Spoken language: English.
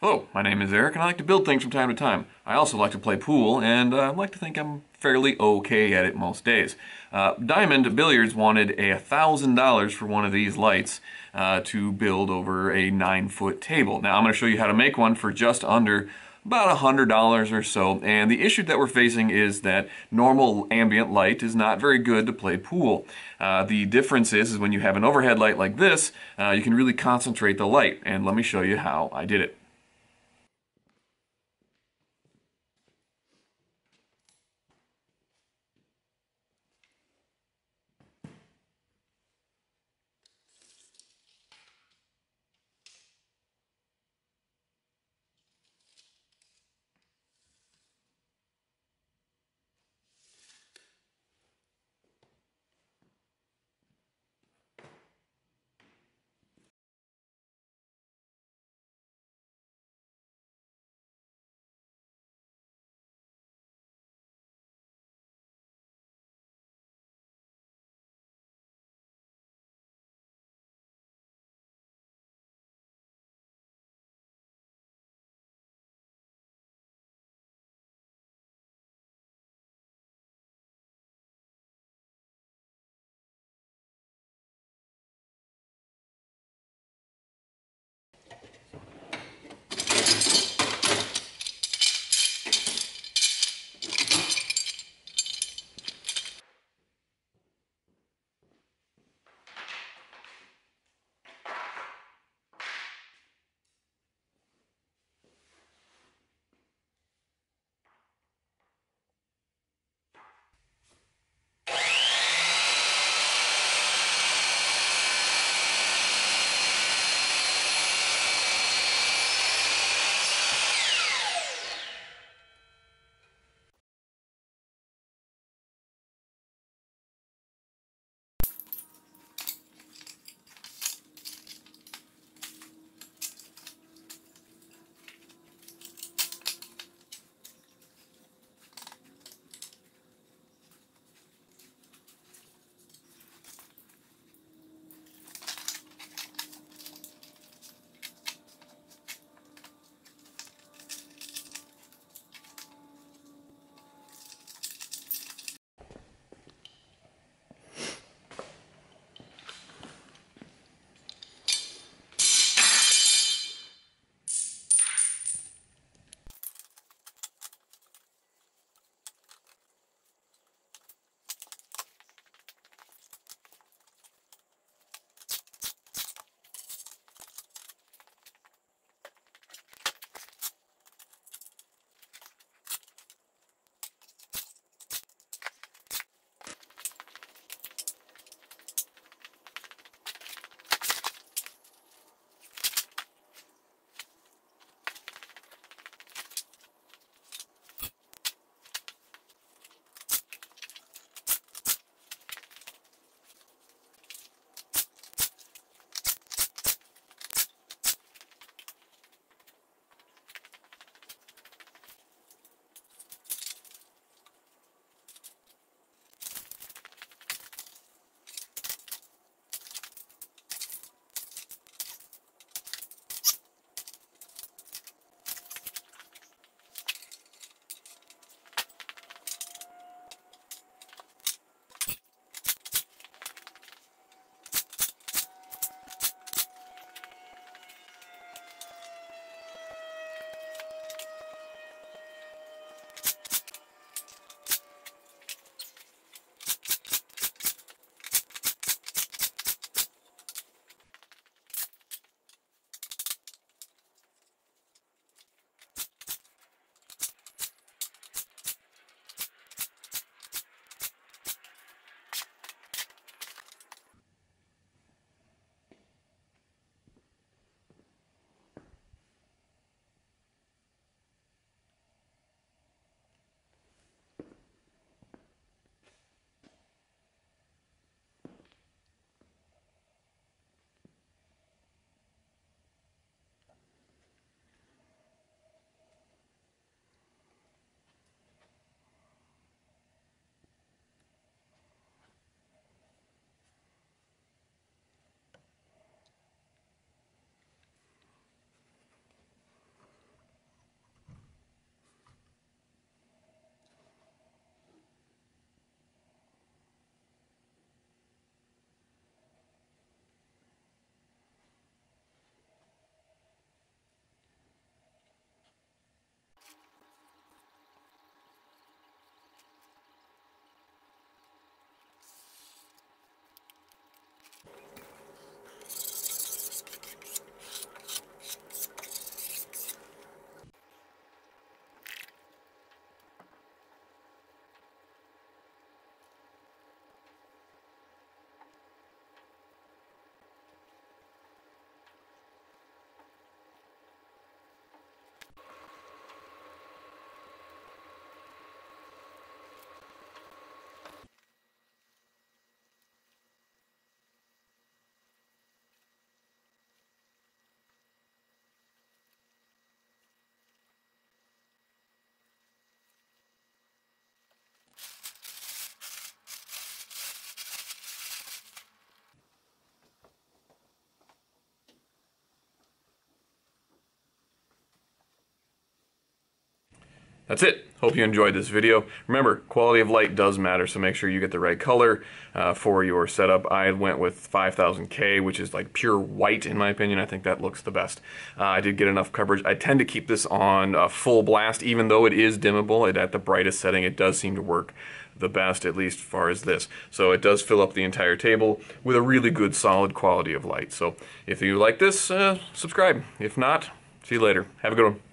Hello, my name is Eric and I like to build things from time to time. I also like to play pool and uh, I like to think I'm fairly okay at it most days. Uh, Diamond Billiards wanted a $1,000 for one of these lights uh, to build over a 9 foot table. Now I'm going to show you how to make one for just under about $100 or so. And the issue that we're facing is that normal ambient light is not very good to play pool. Uh, the difference is, is when you have an overhead light like this, uh, you can really concentrate the light. And let me show you how I did it. That's it. Hope you enjoyed this video. Remember, quality of light does matter, so make sure you get the right color uh, for your setup. I went with 5000K, which is like pure white in my opinion. I think that looks the best. Uh, I did get enough coverage. I tend to keep this on uh, full blast, even though it is dimmable. It, at the brightest setting, it does seem to work the best, at least as far as this. So it does fill up the entire table with a really good solid quality of light. So if you like this, uh, subscribe. If not, see you later. Have a good one.